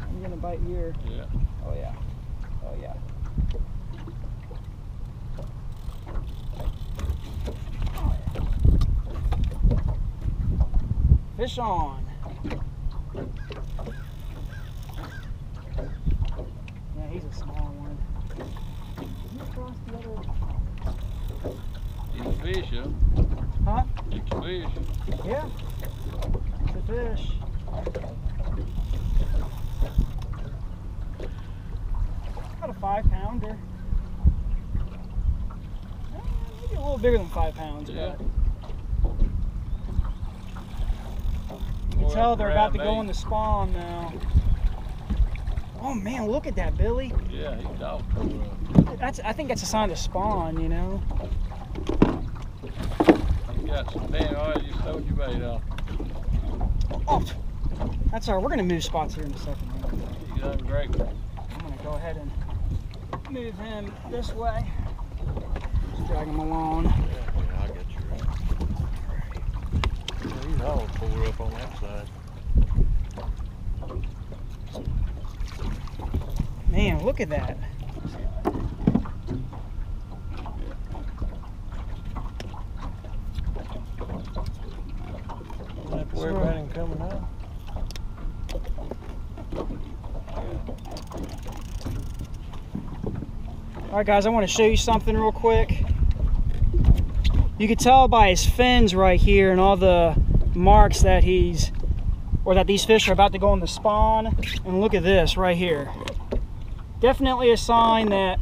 I'm gonna bite here. Yeah. Oh yeah. Oh yeah. Fish on. Yeah, he's a small one. He crossed the other- It's a fish, huh? Huh? It's a fish. Yeah. It's a fish. About a five pounder. Eh, Maybe a little bigger than five pounds, Yeah. but you can tell they're about to go in the spawn now. Oh man, look at that, Billy. Yeah, he's up. That's I think that's a sign to spawn, you know. He's got some damn oil. You sold your bait off. Oh, that's all right. We're gonna move spots here in a second. man. He's ungrateful. I'm gonna go ahead and move him this way. Just drag him along. Yeah, I got you right. Yeah, he's all tore up on that side. Man, look at that. Don't have to worry about him coming out. All right, guys, I want to show you something real quick. You can tell by his fins right here and all the marks that he's, or that these fish are about to go in the spawn. And look at this right here. Definitely a sign that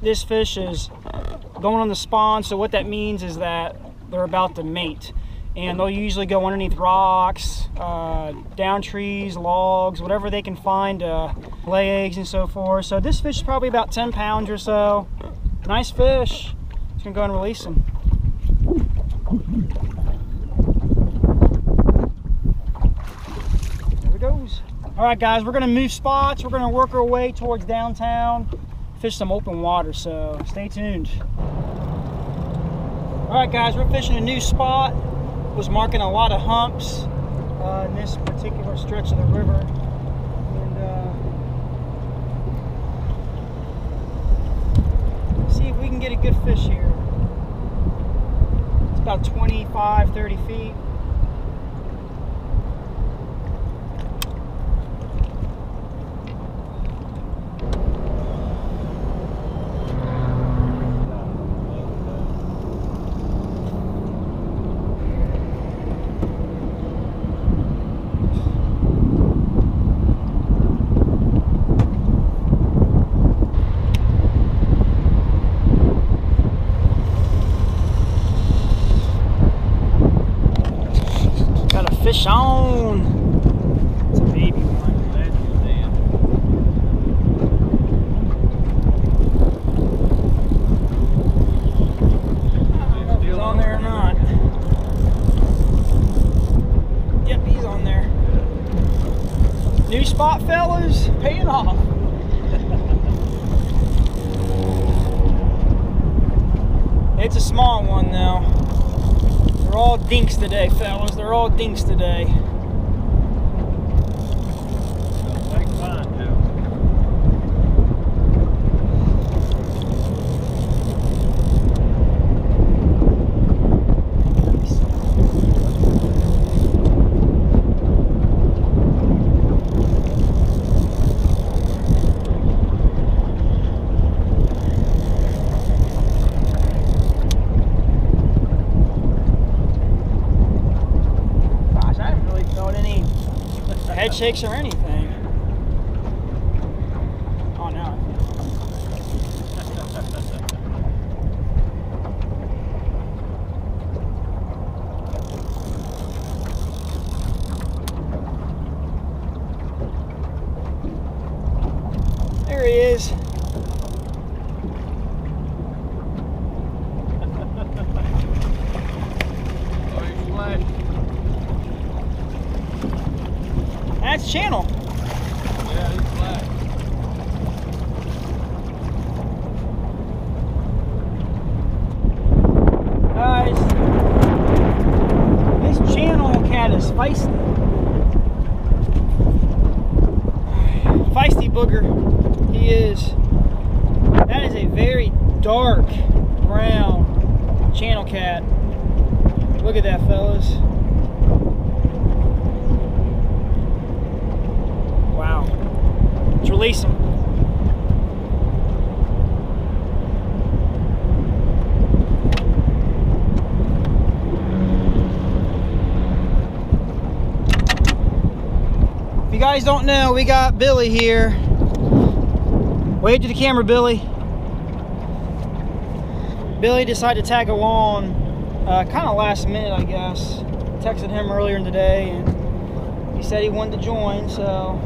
this fish is going on the spawn. So what that means is that they're about to mate. And they'll usually go underneath rocks, uh, down trees, logs, whatever they can find to lay eggs and so forth. So this fish is probably about 10 pounds or so. Nice fish. Just gonna go and release him. There he goes. All right, guys, we're gonna move spots. We're gonna work our way towards downtown, fish some open water. So stay tuned. All right, guys, we're fishing a new spot. Was marking a lot of humps uh, in this particular stretch of the river, and uh, see if we can get a good fish here. It's about 25, 30 feet. Got a fish on. It's a baby one. I don't know if he's on there or not. Yep, he's on there. New spot, fellas. Paying off. It's a small one though. They're all dinks today, fellas. They're all dinks today. Shakes or anything. Oh, now channel. Guys, this channel cat is feisty. Feisty booger. He is. That is a very dark brown channel cat. Look at that, fellas. Release. If you guys don't know, we got Billy here. Wave to the camera, Billy. Billy decided to tag along uh, kind of last minute, I guess. Texted him earlier in the day and he said he wanted to join, so.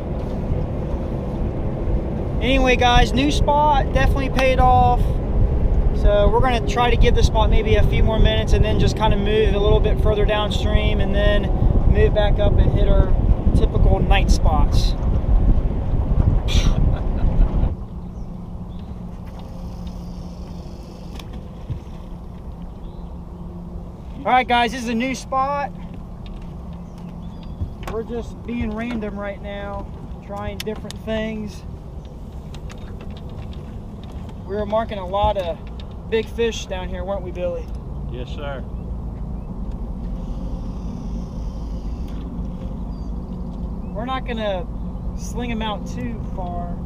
Anyway, guys, new spot definitely paid off. So we're gonna try to give the spot maybe a few more minutes and then just kind of move a little bit further downstream and then move back up and hit our typical night spots. All right, guys, this is a new spot. We're just being random right now, trying different things. We were marking a lot of big fish down here, weren't we, Billy? Yes, sir. We're not gonna sling them out too far.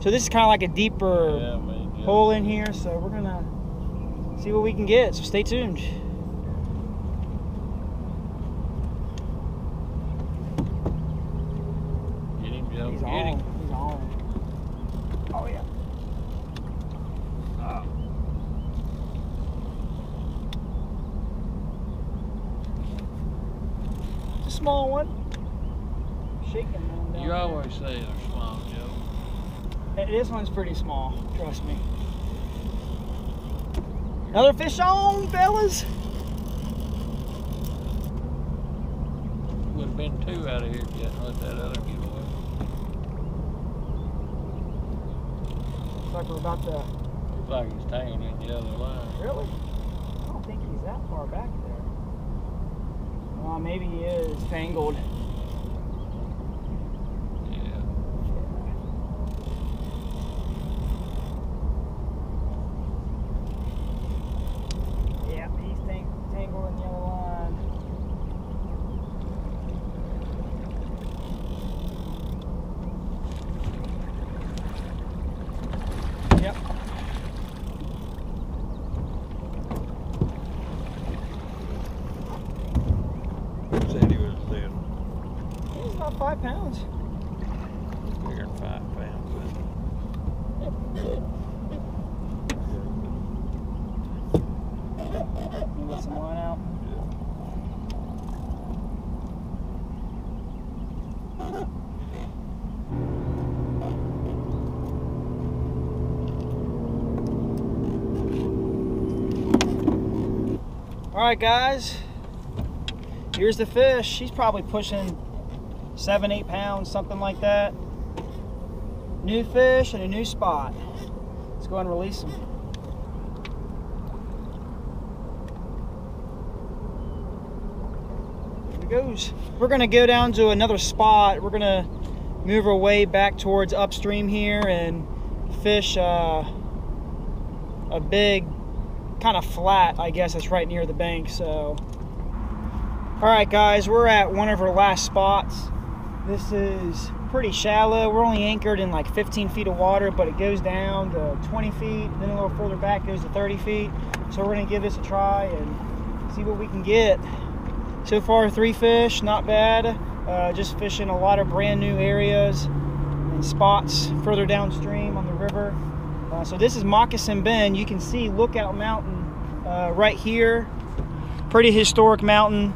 So this is kind of like a deeper Yeah, man. Yeah. hole in here, so we're gonna see what we can get. So stay tuned. Get him, Joe. He's Get on. him. He's on. Oh yeah. Oh. It's a small one. Shaking You always say they're small, Joe. This one's pretty small. Trust me. Another fish on, fellas. Would have been two out of here if you hadn't let that other get away. Looks like we're about to. Looks like he's tangled in the other line. Really? I don't think he's that far back there. Well, maybe he is tangled. Yeah. Yeah, he's tang- tangled in the other line. Yep. Said he was doing He's about five pounds. bigger than five pounds. Let some line out. All right, guys. Here's the fish. She's probably pushing seven, eight pounds, something like that. New fish and a new spot. Let's go and release them. Here it goes. We're gonna go down to another spot. We're gonna move our way back towards upstream here and fish uh, a big kind of flat, I guess, that's right near the bank. So, all right, guys, we're at one of our last spots. This is pretty shallow. We're only anchored in like 15 feet of water, but it goes down to 20 feet. Then a little further back goes to 30 feet. So we're gonna give this a try and see what we can get. So far, three fish, not bad. Uh, just fishing a lot of brand new areas and spots further downstream on the river. Uh, so this is Moccasin Bend. You can see Lookout Mountain uh, right here. Pretty historic mountain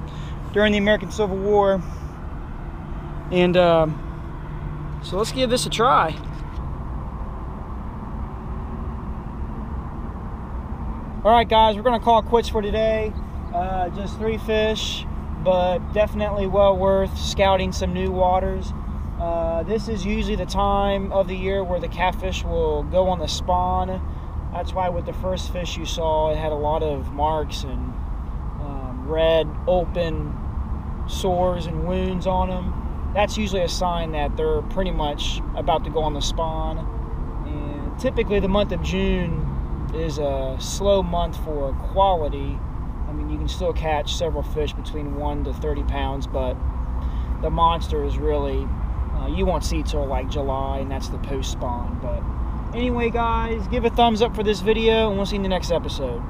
during the American Civil War. And um, so let's give this a try. All right, guys, we're gonna call quits for today. Uh, just three fish, but definitely well worth scouting some new waters. Uh, this is usually the time of the year where the catfish will go on the spawn. That's why with the first fish you saw, it had a lot of marks and um, red open sores and wounds on them. That's usually a sign that they're pretty much about to go on the spawn. And typically the month of June is a slow month for quality. I mean, you can still catch several fish between 1 to 30 pounds, but the monster is really, uh, you won't see till like July, and that's the post spawn. But anyway, guys, give a thumbs up for this video, and we'll see you in the next episode.